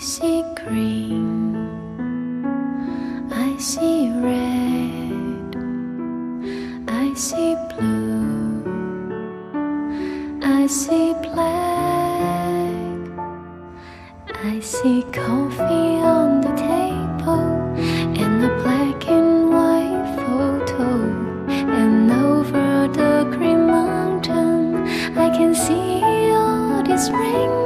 see green, I see red, I see blue, I see black, I see coffee on the table and a black and white photo, and over the green mountain, I can see all these rainbows.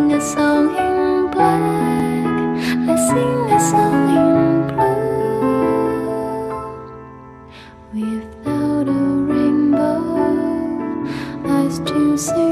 Sing a song in black. Let's sing a song in blue. Without a rainbow, I still see.